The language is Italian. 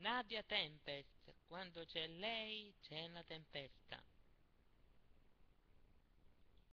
Nadia Tempest, quando c'è lei c'è la tempesta.